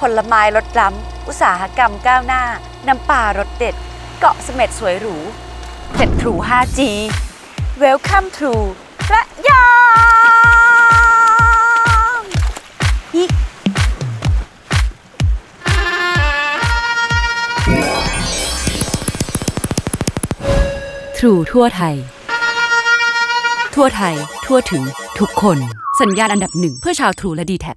ผลไม้รสล้ำ อุตสาหกรรมก้าวหน้า น้ำปลารสเด็ด เกาะเสม็ดสวยหรูเจ็ดทรู 5G Welcome to ระยองฮิทรูทั่วไทย ทั่วไทย ทั่วถึง ทุกคน สัญญาณอันดับหนึ่งเพื่อชาวทรูและดีแท็